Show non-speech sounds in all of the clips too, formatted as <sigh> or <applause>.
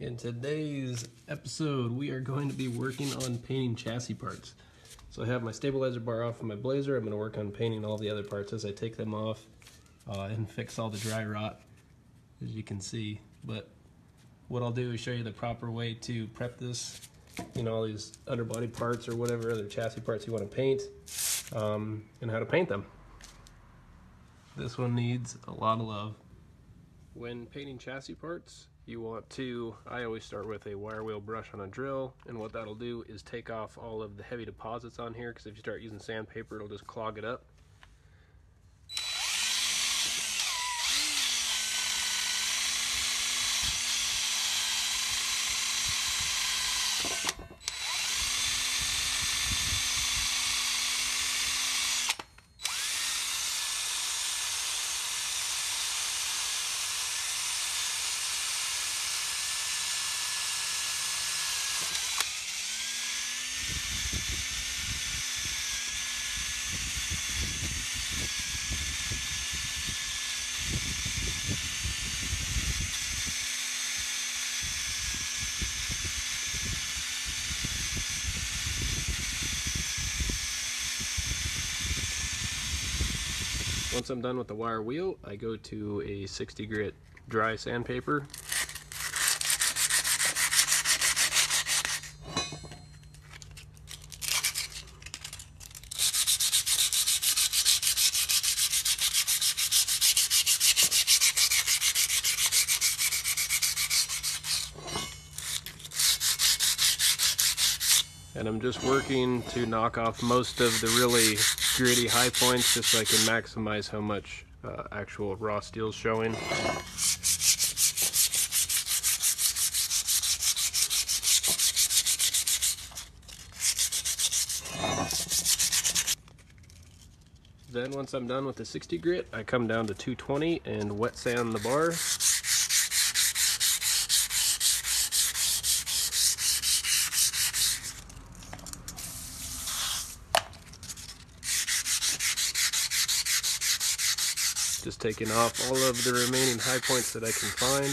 In today's episode, we are going to be working on painting chassis parts. So I have my stabilizer bar off of my Blazer. I'm going to work on painting all the other parts as I take them off uh, and fix all the dry rot, as you can see. But what I'll do is show you the proper way to prep this, you know, all these underbody parts or whatever other chassis parts you want to paint, um, and how to paint them. This one needs a lot of love. When painting chassis parts, you want to, I always start with a wire wheel brush on a drill, and what that'll do is take off all of the heavy deposits on here, because if you start using sandpaper, it'll just clog it up. Once I'm done with the wire wheel, I go to a 60 grit dry sandpaper. And I'm just working to knock off most of the really gritty high points just so I can maximize how much uh, actual raw steel is showing. Then once I'm done with the 60 grit, I come down to 220 and wet sand the bar. Just taking off all of the remaining high points that I can find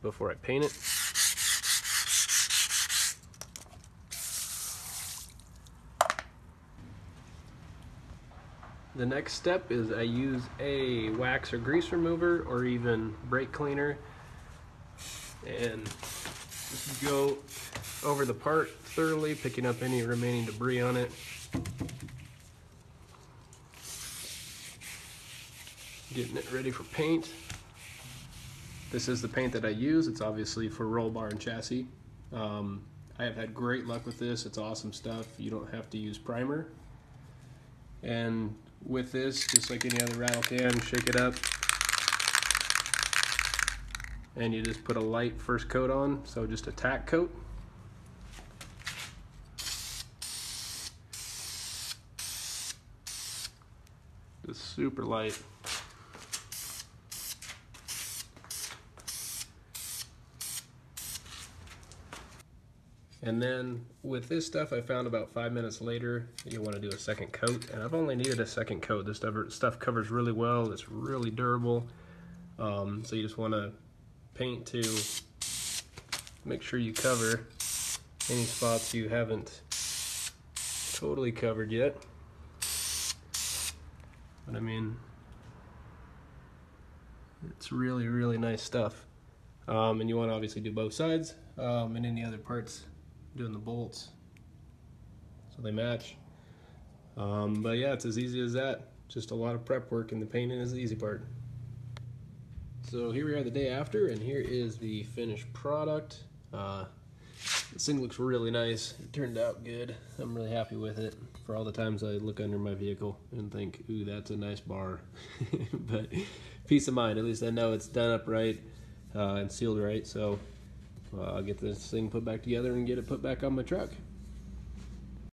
before I paint it. The next step is I use a wax or grease remover or even brake cleaner and just go over the part thoroughly, picking up any remaining debris on it. Getting it ready for paint. This is the paint that I use. It's obviously for roll bar and chassis. Um, I have had great luck with this. It's awesome stuff. You don't have to use primer. And with this, just like any other rattle can, shake it up. And you just put a light first coat on, so just a tack coat. Just super light. And then with this stuff, I found about five minutes later, you want to do a second coat. And I've only needed a second coat. This stuff covers really well. It's really durable. Um, so you just want to paint to make sure you cover any spots you haven't totally covered yet. But I mean, it's really, really nice stuff. Um, and you want to obviously do both sides um, and any other parts doing the bolts so they match. Um, but yeah, it's as easy as that. Just a lot of prep work and the painting is the easy part. So here we are the day after and here is the finished product. Uh, this thing looks really nice. It turned out good. I'm really happy with it. For all the times I look under my vehicle and think, ooh, that's a nice bar. <laughs> but peace of mind, at least I know it's done up right uh, and sealed right. So uh, I'll get this thing put back together and get it put back on my truck.